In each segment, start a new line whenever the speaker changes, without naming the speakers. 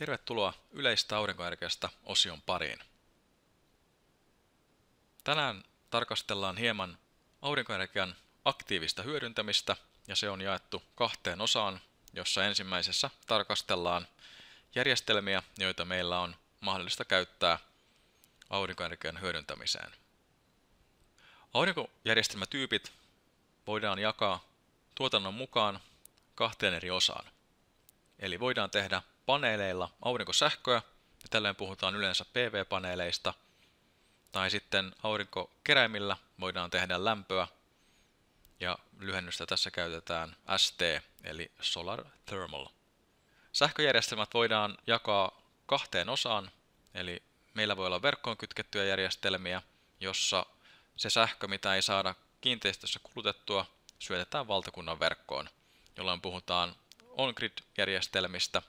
Tervetuloa yleistä aurinkoenergiasta osion pariin. Tänään tarkastellaan hieman aurinkoenergian aktiivista hyödyntämistä ja se on jaettu kahteen osaan, jossa ensimmäisessä tarkastellaan järjestelmiä, joita meillä on mahdollista käyttää aurinkoenergian hyödyntämiseen. Aurinkojärjestelmätyypit voidaan jakaa tuotannon mukaan kahteen eri osaan. Eli voidaan tehdä paneeleilla aurinkosähköä, ja tällöin puhutaan yleensä PV-paneeleista, tai sitten aurinkokeräimillä voidaan tehdä lämpöä, ja lyhennystä tässä käytetään ST, eli Solar Thermal. Sähköjärjestelmät voidaan jakaa kahteen osaan, eli meillä voi olla verkkoon kytkettyjä järjestelmiä, jossa se sähkö, mitä ei saada kiinteistössä kulutettua, syötetään valtakunnan verkkoon, jolloin puhutaan on-grid-järjestelmistä.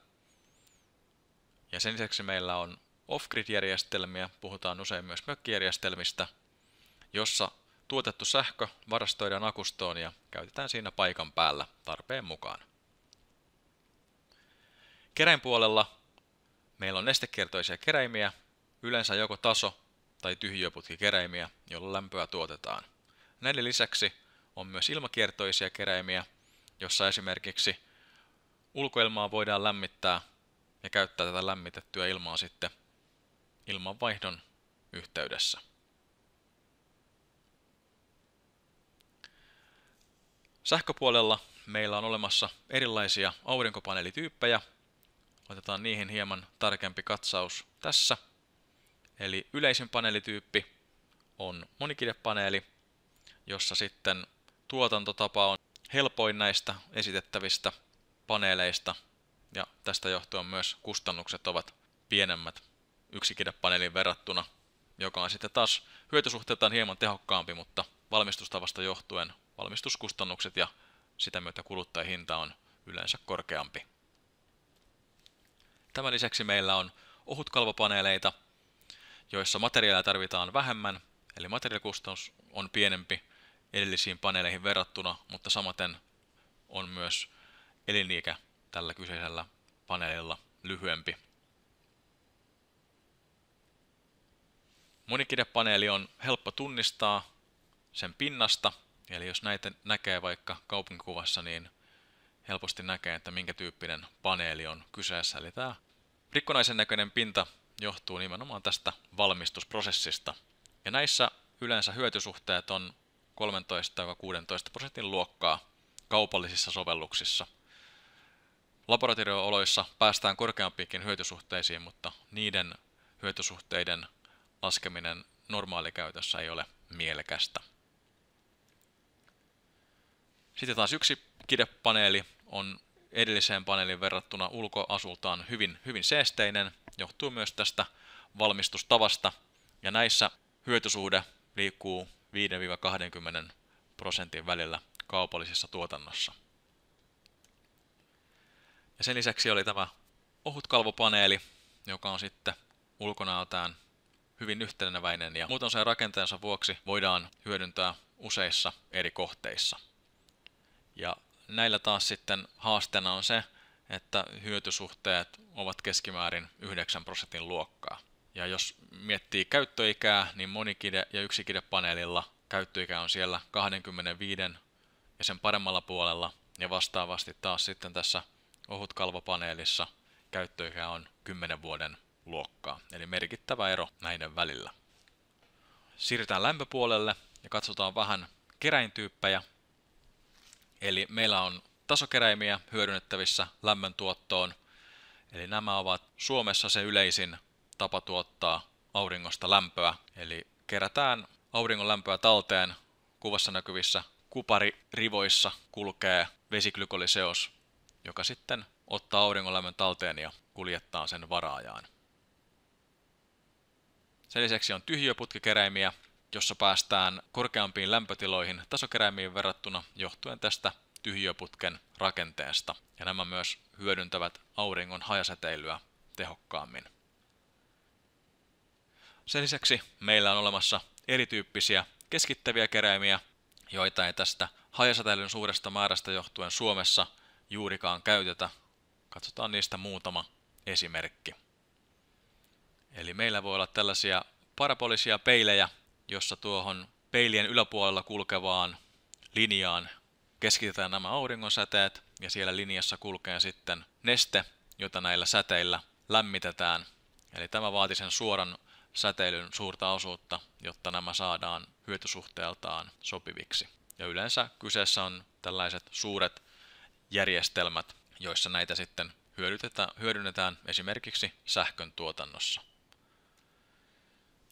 Ja sen lisäksi meillä on off-grid-järjestelmiä, puhutaan usein myös mökkijärjestelmistä, jossa tuotettu sähkö varastoidaan akustoon ja käytetään siinä paikan päällä tarpeen mukaan. Keräinpuolella meillä on nestekiertoisia keräimiä, yleensä joko taso- tai tyhjiöputkikeräimiä, joilla lämpöä tuotetaan. Näiden lisäksi on myös ilmakiertoisia keräimiä, jossa esimerkiksi ulkoilmaa voidaan lämmittää ja käyttää tätä lämmitettyä ilmaa sitten ilmanvaihdon yhteydessä. Sähköpuolella meillä on olemassa erilaisia aurinkopaneelityyppejä. Otetaan niihin hieman tarkempi katsaus tässä. Eli yleisin paneelityyppi on monikidepaneeli, jossa sitten tuotantotapa on helpoin näistä esitettävistä paneeleista ja tästä johtuen myös kustannukset ovat pienemmät yksikidepaneelin verrattuna, joka on sitten taas hyötysuhteeltaan hieman tehokkaampi, mutta valmistustavasta johtuen valmistuskustannukset ja sitä myötä kuluttajahinta on yleensä korkeampi. Tämän lisäksi meillä on ohutkalvopaneeleita, joissa materiaalia tarvitaan vähemmän, eli materiaalikustannus on pienempi edellisiin paneeleihin verrattuna, mutta samaten on myös elinikä tällä kyseisellä paneelilla lyhyempi. Monikidepaneeli on helppo tunnistaa sen pinnasta, eli jos näitä näkee vaikka kaupunkikuvassa, niin helposti näkee, että minkä tyyppinen paneeli on kyseessä. Eli tämä rikkonaisen näköinen pinta johtuu nimenomaan tästä valmistusprosessista. Ja näissä yleensä hyötysuhteet on 13-16 prosentin luokkaa kaupallisissa sovelluksissa. Laboratorio-oloissa päästään korkeampiinkin hyötysuhteisiin, mutta niiden hyötysuhteiden laskeminen normaalikäytössä ei ole mielekästä. Sitten taas yksi kidepaneeli on edelliseen paneeliin verrattuna ulkoasultaan hyvin, hyvin seesteinen, johtuu myös tästä valmistustavasta, ja näissä hyötysuhde liikkuu 5-20 prosentin välillä kaupallisessa tuotannossa. Ja sen lisäksi oli tämä ohut kalvopaneeli, joka on sitten ulkonäöltään hyvin yhteneväinen ja muuten sen rakenteensa vuoksi voidaan hyödyntää useissa eri kohteissa. Ja näillä taas sitten haasteena on se, että hyötysuhteet ovat keskimäärin 9 prosentin luokkaa. Ja jos miettii käyttöikää, niin monikide- ja yksikidepaneelilla käyttöikä on siellä 25 ja sen paremmalla puolella, ja vastaavasti taas sitten tässä ohutkalvopaneelissa käyttöikä on 10 vuoden luokkaa, eli merkittävä ero näiden välillä. Siirrytään lämpöpuolelle ja katsotaan vähän keräintyyppejä. Eli meillä on tasokeräimiä hyödynnettävissä lämmöntuottoon, eli nämä ovat Suomessa se yleisin tapa tuottaa auringosta lämpöä, eli kerätään auringon lämpöä talteen kuvassa näkyvissä kuparirivoissa kulkee vesiglykoliseos, joka sitten ottaa auringon lämmön talteen ja kuljettaa sen varaajaan. Sen lisäksi on tyhjöputkikeräimiä, jossa päästään korkeampiin lämpötiloihin tasokeräimiin verrattuna johtuen tästä tyhjöputken rakenteesta, ja nämä myös hyödyntävät auringon hajasäteilyä tehokkaammin. Sen lisäksi meillä on olemassa erityyppisiä keskittäviä keräimiä, joita ei tästä hajasäteilyn suuresta määrästä johtuen Suomessa juurikaan käytetä. Katsotaan niistä muutama esimerkki. Eli meillä voi olla tällaisia parabolisia peilejä, jossa tuohon peilien yläpuolella kulkevaan linjaan keskitetään nämä auringonsäteet ja siellä linjassa kulkee sitten neste, jota näillä säteillä lämmitetään. Eli tämä vaatii sen suoran säteilyn suurta osuutta, jotta nämä saadaan hyötysuhteeltaan sopiviksi. Ja yleensä kyseessä on tällaiset suuret järjestelmät, joissa näitä sitten hyödynnetään esimerkiksi sähkön tuotannossa.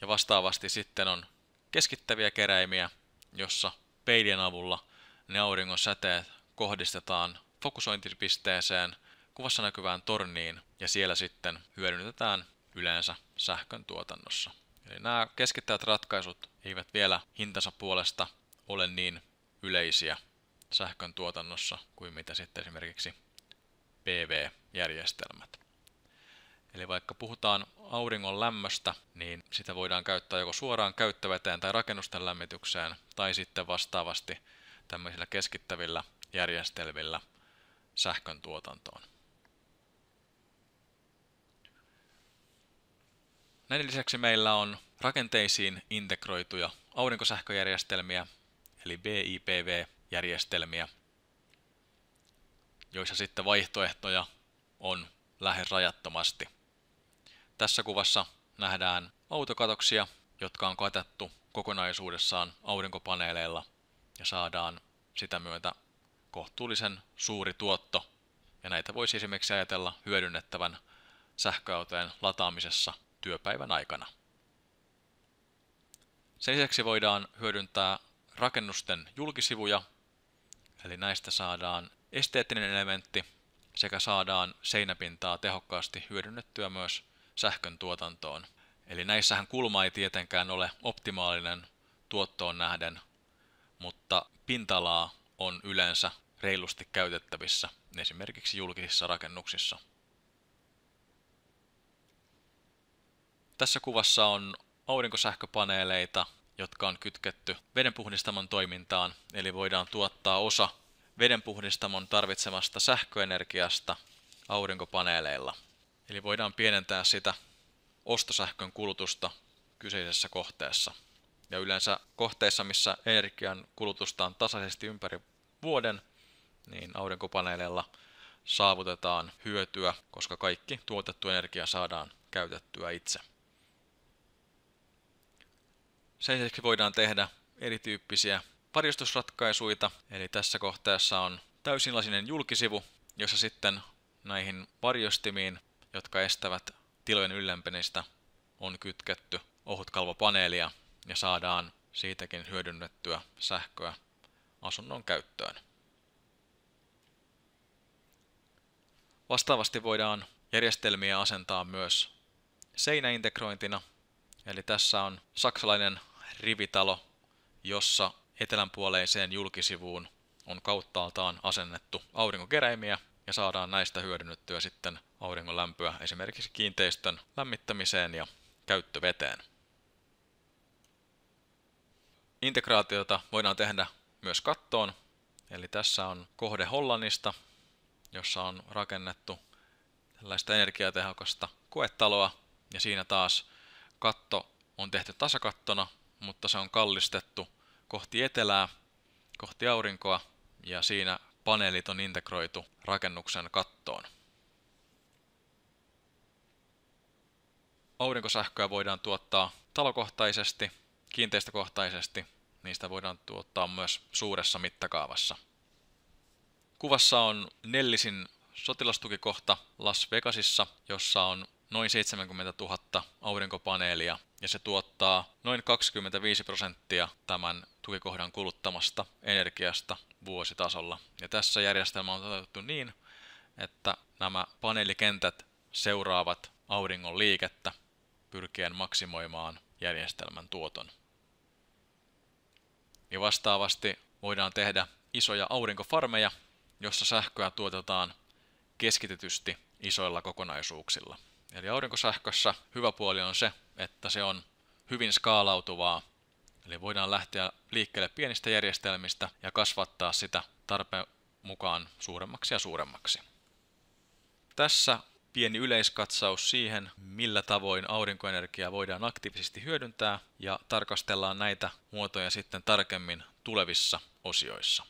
Ja vastaavasti sitten on keskittäviä keräimiä, jossa peilien avulla ne auringon säteet kohdistetaan fokusointipisteeseen kuvassa näkyvään torniin ja siellä sitten hyödynnetään yleensä sähkön tuotannossa. Eli nämä keskittävät ratkaisut eivät vielä hintansa puolesta ole niin yleisiä sähkön tuotannossa kuin mitä sitten esimerkiksi PV-järjestelmät. Eli vaikka puhutaan auringon lämmöstä, niin sitä voidaan käyttää joko suoraan käyttöveteen tai rakennusten lämmitykseen, tai sitten vastaavasti tämmöisillä keskittävillä järjestelmillä sähkön tuotantoon. Näiden lisäksi meillä on rakenteisiin integroituja aurinkosähköjärjestelmiä, eli BIPV-järjestelmiä, joissa sitten vaihtoehtoja on lähes rajattomasti. Tässä kuvassa nähdään autokatoksia, jotka on katettu kokonaisuudessaan aurinkopaneeleilla ja saadaan sitä myötä kohtuullisen suuri tuotto. Ja näitä voisi esimerkiksi ajatella hyödynnettävän sähköautojen lataamisessa työpäivän aikana. Sen lisäksi voidaan hyödyntää rakennusten julkisivuja, eli näistä saadaan esteettinen elementti sekä saadaan seinäpintaa tehokkaasti hyödynnettyä myös sähkön tuotantoon. Eli näissähän kulma ei tietenkään ole optimaalinen tuottoon nähden, mutta pintalaa on yleensä reilusti käytettävissä esimerkiksi julkisissa rakennuksissa. Tässä kuvassa on aurinkosähköpaneeleita, jotka on kytketty vedenpuhdistamon toimintaan, eli voidaan tuottaa osa vedenpuhdistamon tarvitsemasta sähköenergiasta aurinkopaneeleilla. Eli voidaan pienentää sitä ostosähkön kulutusta kyseisessä kohteessa. Ja yleensä kohteissa, missä energian kulutusta on tasaisesti ympäri vuoden, niin aurinkopaneeleilla saavutetaan hyötyä, koska kaikki tuotettu energia saadaan käytettyä itse. Sen lisäksi voidaan tehdä erityyppisiä varjostusratkaisuja, eli tässä kohteessa on täysinlasinen julkisivu, jossa sitten näihin varjostimiin, jotka estävät tilojen yllämpenistä, on kytketty ohutkalvopaneelia ja saadaan siitäkin hyödynnettyä sähköä asunnon käyttöön. Vastaavasti voidaan järjestelmiä asentaa myös seinäintegrointina, eli tässä on saksalainen rivitalo, jossa etelänpuoleiseen julkisivuun on kauttaaltaan asennettu aurinkokeräimiä ja saadaan näistä hyödynnettyä sitten auringon lämpöä esimerkiksi kiinteistön lämmittämiseen ja käyttöveteen. Integraatiota voidaan tehdä myös kattoon, eli tässä on kohde Hollannista, jossa on rakennettu tällaista energiatehokasta koetaloa, ja siinä taas katto on tehty tasakattona, mutta se on kallistettu kohti etelää, kohti aurinkoa, ja siinä paneelit on integroitu rakennuksen kattoon. Aurinkosähköä voidaan tuottaa talokohtaisesti, kiinteistökohtaisesti, niistä voidaan tuottaa myös suuressa mittakaavassa. Kuvassa on Nellisin sotilastukikohta Las Vegasissa, jossa on noin 70 000 aurinkopaneelia ja se tuottaa noin 25 prosenttia tämän tukikohdan kuluttamasta energiasta vuositasolla. Ja tässä järjestelmä on toteutettu niin, että nämä paneelikentät seuraavat auringon liikettä pyrkien maksimoimaan järjestelmän tuoton. Ja vastaavasti voidaan tehdä isoja aurinkofarmeja, jossa sähköä tuotetaan keskitetysti isoilla kokonaisuuksilla. Eli aurinkosähkössä hyvä puoli on se, että se on hyvin skaalautuvaa, eli voidaan lähteä liikkeelle pienistä järjestelmistä ja kasvattaa sitä tarpeen mukaan suuremmaksi ja suuremmaksi. Tässä pieni yleiskatsaus siihen, millä tavoin aurinkoenergiaa voidaan aktiivisesti hyödyntää ja tarkastellaan näitä muotoja sitten tarkemmin tulevissa osioissa.